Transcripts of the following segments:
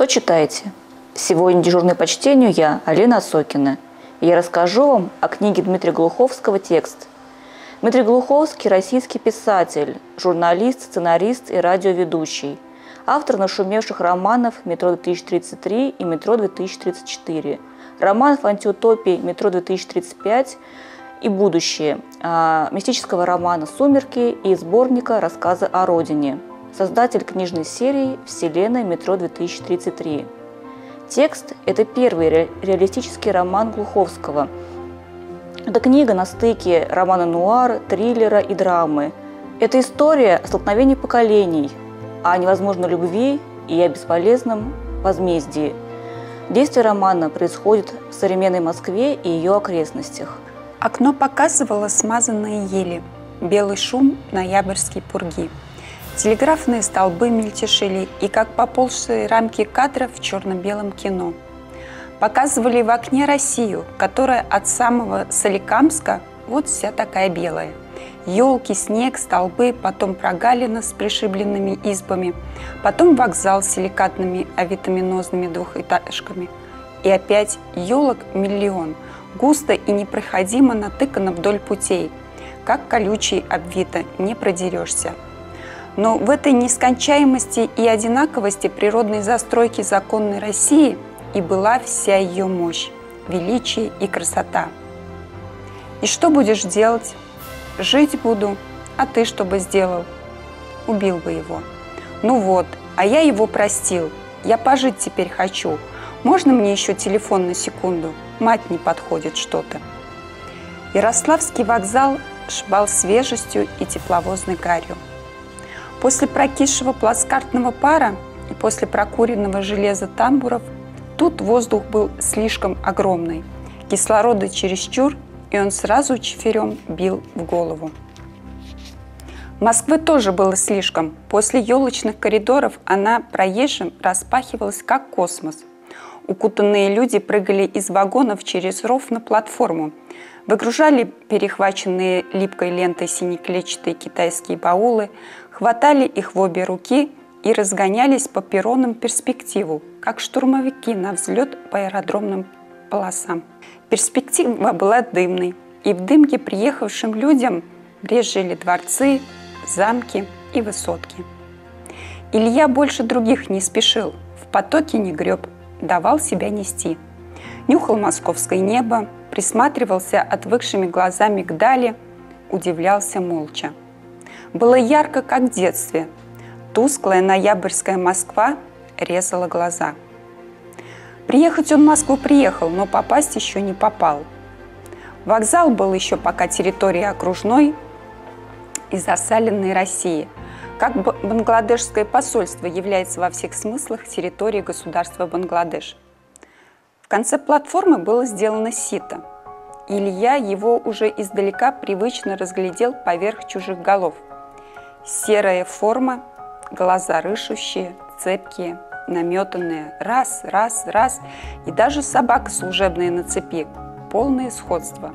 Что читаете? Сегодня дежурный по чтению я, Алина Сокина. И я расскажу вам о книге Дмитрия Глуховского «Текст». Дмитрий Глуховский – российский писатель, журналист, сценарист и радиоведущий. Автор нашумевших романов «Метро-2033» и «Метро-2034», романов антиутопии «Метро-2035» и «Будущее», а, мистического романа «Сумерки» и сборника «Рассказы о родине», создатель книжной серии «Вселенная Метро-2033». Текст – это первый ре реалистический роман Глуховского. Это книга на стыке романа нуара, триллера и драмы. Это история о столкновении поколений, о невозможной любви и о бесполезном возмездии. Действие романа происходит в современной Москве и ее окрестностях. Окно показывало смазанные ели, белый шум ноябрьской пурги – Телеграфные столбы мельтешили, и как поползшие рамки кадров в черно-белом кино. Показывали в окне Россию, которая от самого Соликамска вот вся такая белая. Елки, снег, столбы, потом прогалина с пришибленными избами, потом вокзал с силикатными авитаминозными двухэтажками. И опять елок миллион, густо и непроходимо натыкано вдоль путей. Как колючий обвито, не продерешься. Но в этой нескончаемости и одинаковости природной застройки законной России и была вся ее мощь, величие и красота. И что будешь делать? Жить буду, а ты что бы сделал? Убил бы его. Ну вот, а я его простил. Я пожить теперь хочу. Можно мне еще телефон на секунду? Мать не подходит что-то. Ярославский вокзал шбал свежестью и тепловозной гарью. После прокисшего плацкартного пара и после прокуренного железа тамбуров тут воздух был слишком огромный. Кислорода чересчур, и он сразу чиферем бил в голову. Москвы тоже было слишком. После елочных коридоров она проезжим распахивалась, как космос. Укутанные люди прыгали из вагонов через ров на платформу, выгружали перехваченные липкой лентой синеклетчатые китайские баулы, хватали их в обе руки и разгонялись по перронам перспективу, как штурмовики на взлет по аэродромным полосам. Перспектива была дымной, и в дымке приехавшим людям брежели дворцы, замки и высотки. Илья больше других не спешил, в потоке не греб, давал себя нести. Нюхал московское небо, присматривался отвыкшими глазами к дали, удивлялся молча. Было ярко, как в детстве. Тусклая ноябрьская Москва резала глаза. Приехать он в Москву приехал, но попасть еще не попал. Вокзал был еще пока территорией окружной и засаленной России, как Бангладешское посольство является во всех смыслах территорией государства Бангладеш. В конце платформы было сделано сито. Илья его уже издалека привычно разглядел поверх чужих голов – Серая форма, глаза рыщущие, цепкие, наметанные. Раз, раз, раз. И даже собака служебная на цепи. Полное сходство.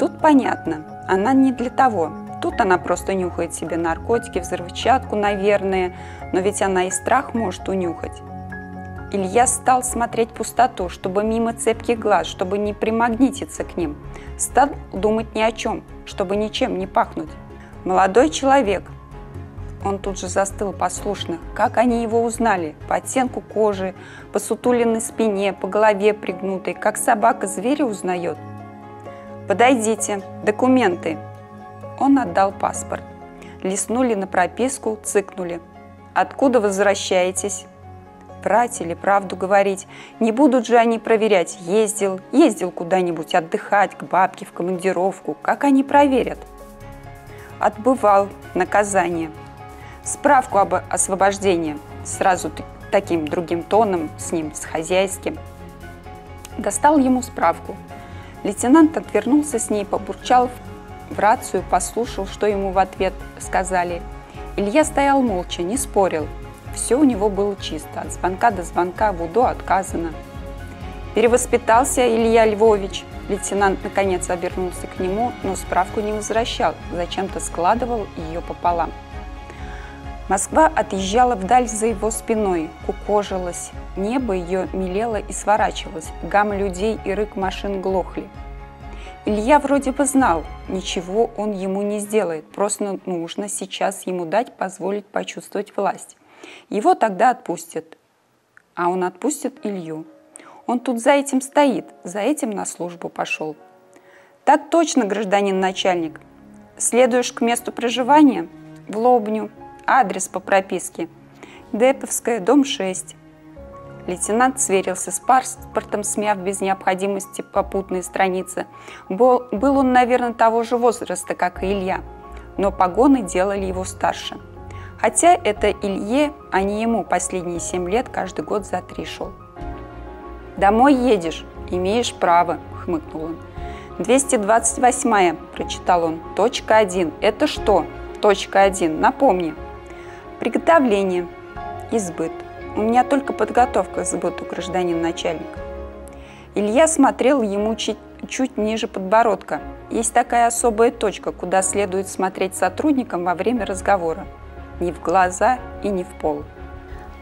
Тут понятно, она не для того. Тут она просто нюхает себе наркотики, взрывчатку, наверное. Но ведь она и страх может унюхать. Илья стал смотреть пустоту, чтобы мимо цепких глаз, чтобы не примагнититься к ним. Стал думать ни о чем, чтобы ничем не пахнуть. Молодой человек, он тут же застыл послушно. Как они его узнали? По оттенку кожи, по сутуленной спине, по голове пригнутой, как собака зверя узнает. «Подойдите, документы!» Он отдал паспорт. Лиснули на прописку, цыкнули. «Откуда возвращаетесь?» Врать или правду говорить. Не будут же они проверять. Ездил, ездил куда-нибудь отдыхать, к бабке, в командировку. Как они проверят? Отбывал наказание – справку об освобождении сразу таким другим тоном, с ним, с хозяйским. Достал ему справку. Лейтенант отвернулся с ней, побурчал в рацию, послушал, что ему в ответ сказали. Илья стоял молча, не спорил. Все у него было чисто, от звонка до звонка, в УДО отказано. Перевоспитался Илья Львович. Лейтенант наконец обернулся к нему, но справку не возвращал, зачем-то складывал ее пополам. Москва отъезжала вдаль за его спиной, кукожилась. Небо ее мелело и сворачивалось. Гам людей и рык машин глохли. Илья вроде бы знал, ничего он ему не сделает, просто нужно сейчас ему дать позволить почувствовать власть. Его тогда отпустят, а он отпустит Илью. Он тут за этим стоит, за этим на службу пошел. Так точно, гражданин начальник. Следуешь к месту проживания? В Лобню. Адрес по прописке. Деповская, дом 6. Лейтенант сверился с паспортом, смяв без необходимости попутные страницы. Был, был он, наверное, того же возраста, как и Илья, но погоны делали его старше. Хотя это Илье, а не ему последние семь лет каждый год за три шел. «Домой едешь, имеешь право», — хмыкнул он. «228-я», — прочитал он, — «точка 1». «Это что?» «Точка 1», напомни. «Приготовление», «Избыт», у меня только подготовка к сбыту, гражданин начальник. Илья смотрел ему чуть, чуть ниже подбородка. Есть такая особая точка, куда следует смотреть сотрудникам во время разговора. Не в глаза и не в пол.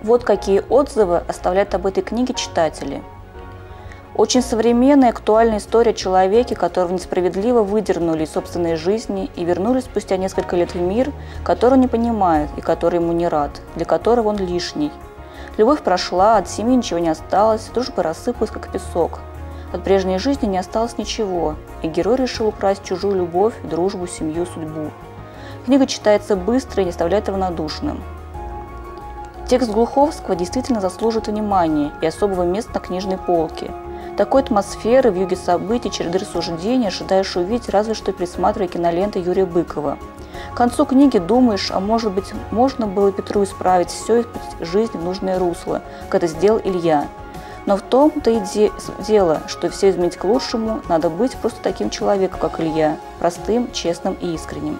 Вот какие отзывы оставляют об этой книге читатели. Очень современная актуальная история о человеке, которого несправедливо выдернули из собственной жизни и вернули спустя несколько лет в мир, который не понимает и который ему не рад, для которого он лишний – Любовь прошла, от семьи ничего не осталось, дружба рассыпалась, как песок. От прежней жизни не осталось ничего, и герой решил украсть чужую любовь, дружбу, семью, судьбу. Книга читается быстро и не оставляет равнодушным. Текст Глуховского действительно заслуживает внимания и особого места на книжной полке. Такой атмосферы в юге событий, череды рассуждений ожидаешь увидеть разве что присматривая киноленты Юрия Быкова – к концу книги думаешь, а может быть, можно было Петру исправить все их жизнь в нужное русло, как это сделал Илья. Но в том-то и де- дело, что все изменить к лучшему, надо быть просто таким человеком, как Илья, простым, честным и искренним.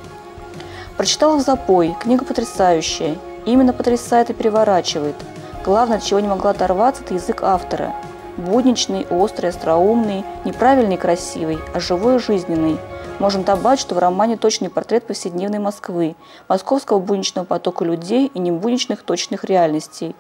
Прочитала в запой, книга потрясающая, именно потрясает и переворачивает. Главное, от чего не могла оторваться, это язык автора. Будничный, острый, остроумный, неправильный красивый, а живой и жизненный – можно добавить, что в романе точный портрет повседневной Москвы, московского будничного потока людей и небудничных точных реальностей.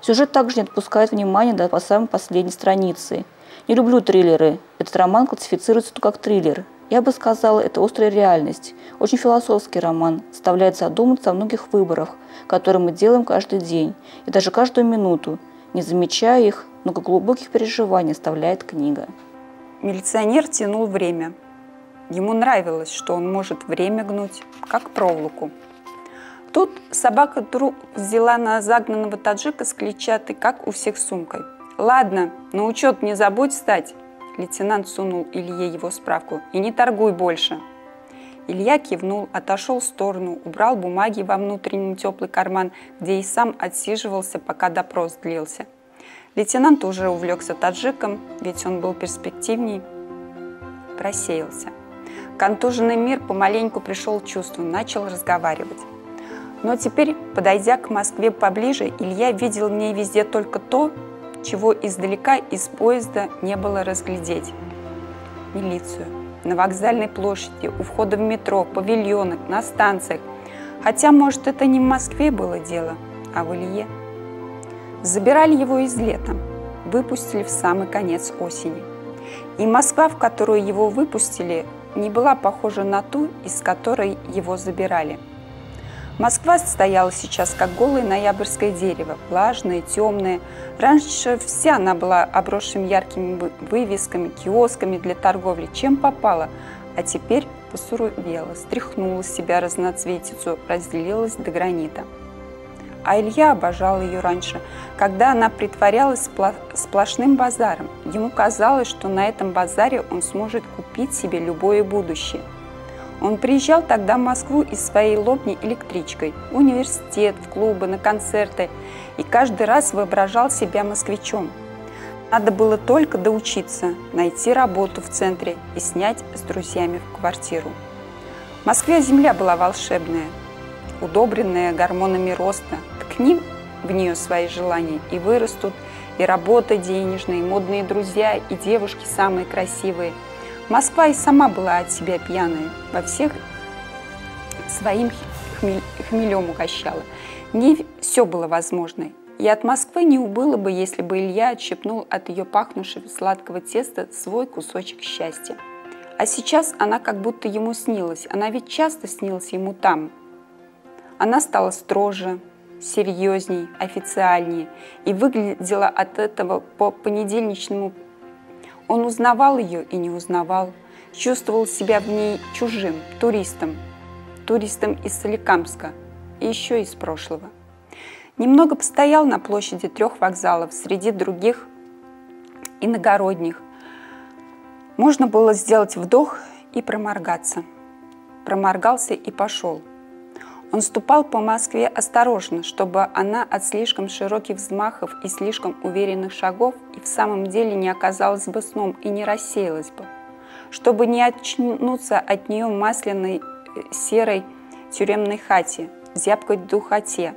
Сюжет также не отпускает внимания до самой последней страницы. Не люблю триллеры. Этот роман классифицируется как триллер. Я бы сказала, это острая реальность. Очень философский роман, заставляет задуматься о многих выборах, которые мы делаем каждый день и даже каждую минуту, не замечая их, много глубоких переживаний оставляет книга. Милиционер тянул время. Ему нравилось, что он может время гнуть, как проволоку. Тут собака вдруг взяла на загнанного таджика с клетчатой, как у всех сумкой. «Ладно, на учет не забудь стать!» Лейтенант сунул Илье его справку. «И не торгуй больше!» Илья кивнул, отошел в сторону, убрал бумаги во внутренний теплый карман, где и сам отсиживался, пока допрос длился. Лейтенант уже увлекся таджиком, ведь он был перспективней, просеялся. Контуженный мир помаленьку пришел в чувство, начал разговаривать. Но теперь, подойдя к Москве поближе, Илья видел в ней везде только то, чего издалека из поезда не было разглядеть. Милицию. На вокзальной площади, у входа в метро, павильонах, на станциях. Хотя, может, это не в Москве было дело, а в Илье. Забирали его из лета, выпустили в самый конец осени. И Москва, в которую его выпустили, не была похожа на ту, из которой его забирали. Москва стояла сейчас как голое ноябрьское дерево, влажное, темное. Раньше вся она была обросшим яркими вывесками, киосками для торговли, чем попало, а теперь посуровела, стряхнула с себя разноцветицу, разделилась до гранита. А Илья обожал ее раньше, когда она притворялась сплошным базаром. Ему казалось, что на этом базаре он сможет купить себе любое будущее. Он приезжал тогда в Москву из своей лобни электричкой, в университет, в клубы, на концерты, и каждый раз воображал себя москвичом. Надо было только доучиться, найти работу в центре и снять с друзьями в квартиру. В Москве земля была волшебная, удобренная гормонами роста, ткни в нее свои желания, и вырастут и работа денежная, и модные друзья, и девушки самые красивые. Москва и сама была от себя пьяная, во всех своим хмель, хмелем угощала. Не все было возможно. И от Москвы не убыло бы, если бы Илья отщепнул от ее пахнувшего сладкого теста свой кусочек счастья. А сейчас она как будто ему снилась. Она ведь часто снилась ему там. Она стала строже, серьезней, официальнее и выглядела от этого по понедельничному. Он узнавал ее и не узнавал, чувствовал себя в ней чужим, туристом, туристом из Соликамска и еще из прошлого. Немного постоял на площади трех вокзалов среди других иногородних. Можно было сделать вдох и проморгаться. Проморгался и пошел – он ступал по Москве осторожно, чтобы она от слишком широких взмахов и слишком уверенных шагов и в самом деле не оказалась бы сном и не рассеялась бы, чтобы не очнуться от нее масляной э, серой тюремной хате, зябкой духоте.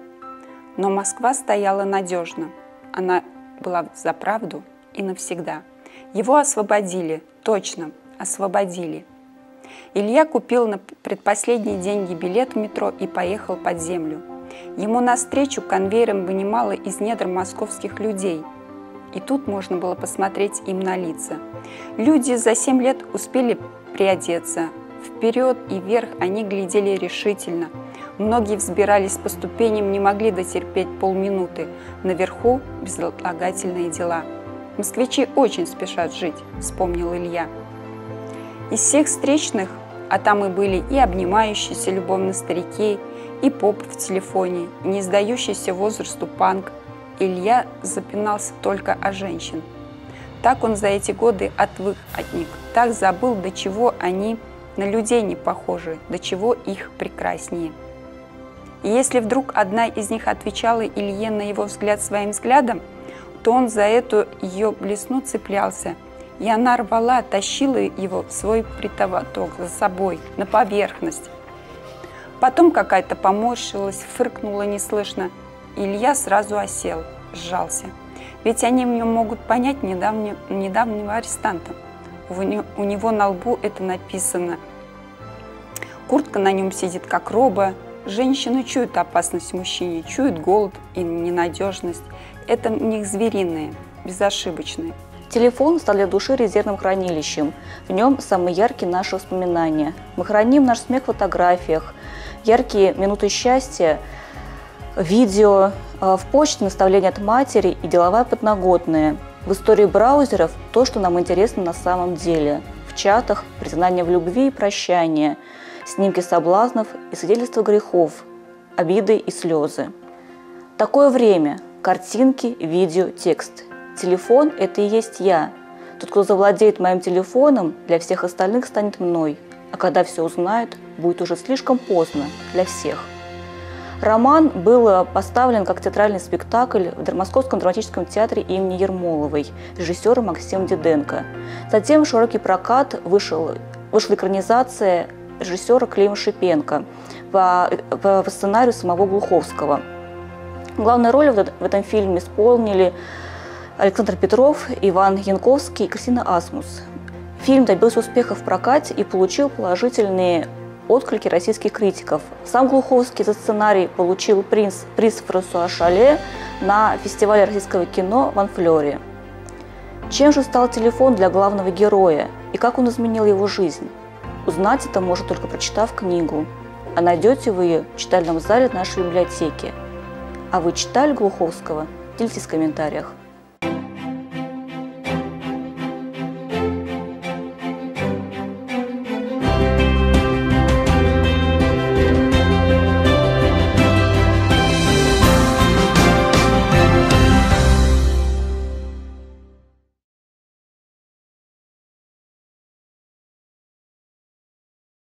Но Москва стояла надежно. Она была за правду и навсегда. Его освободили, точно, освободили – Илья купил на предпоследние деньги билет в метро и поехал под землю. Ему навстречу конвейером вынимало из недр московских людей. И тут можно было посмотреть им на лица. Люди за семь лет успели приодеться. Вперед и вверх они глядели решительно. Многие взбирались по ступеням, не могли дотерпеть полминуты. Наверху безотлагательные дела. Москвичи очень спешат жить, вспомнил Илья. Из всех встречных, а там и были и обнимающиеся любовно старики, и поп в телефоне, и не сдающийся возрасту панк, Илья запинался только о женщин. Так он за эти годы отвык от них, так забыл, до чего они на людей не похожи, до чего их прекраснее. И если вдруг одна из них отвечала Илье на его взгляд своим взглядом, то он за эту ее блесну цеплялся – и она рвала, тащила его в свой притовоток за собой, на поверхность. Потом какая-то поморщилась, фыркнула неслышно. Илья сразу осел, сжался. Ведь они в нем могут понять недавнего, недавнего арестанта. У него на лбу это написано. Куртка на нем сидит как роба. Женщины чуют опасность мужчине, чуют голод и ненадежность. Это у них звериные, безошибочные. Телефон стал для души резервным хранилищем. В нем самые яркие наши воспоминания. Мы храним наш смех в фотографиях, яркие минуты счастья, видео, а, в почте наставления от матери и деловая подноготная. В истории браузеров то, что нам интересно на самом деле. В чатах признание в любви и прощание, снимки соблазнов и свидетельства грехов, обиды и слезы. Такое время – картинки, видео, текст – Телефон – это и есть я. Тот, кто завладеет моим телефоном, для всех остальных станет мной. А когда все узнают, будет уже слишком поздно для всех. Роман был поставлен как театральный спектакль в Московском драматическом театре имени Ермоловой режиссера Максима Диденко. Затем в широкий прокат вышел, вышла экранизация режиссера Клима Шипенко по, по сценарию самого Глуховского. Главную роль в этом фильме исполнили Александр Петров, Иван Янковский и Кристина Асмус. Фильм добился успеха в прокате и получил положительные отклики российских критиков. Сам Глуховский за сценарий получил приз, приз Франсуа Шале на фестивале российского кино в Анфлёре. Чем же стал телефон для главного героя и как он изменил его жизнь? Узнать это можно только прочитав книгу. А найдете вы ее в читальном зале нашей библиотеки. А вы читали Глуховского? Делитесь в комментариях.